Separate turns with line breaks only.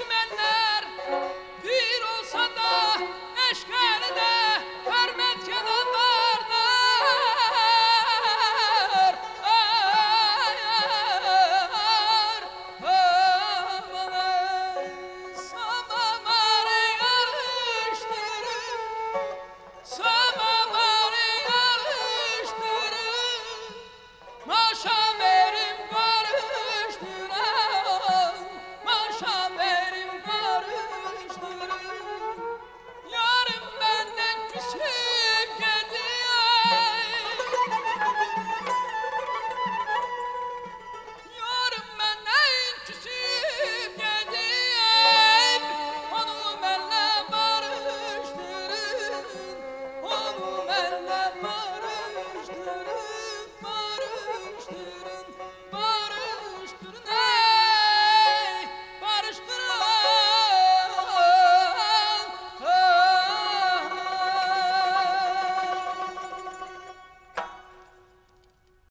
menden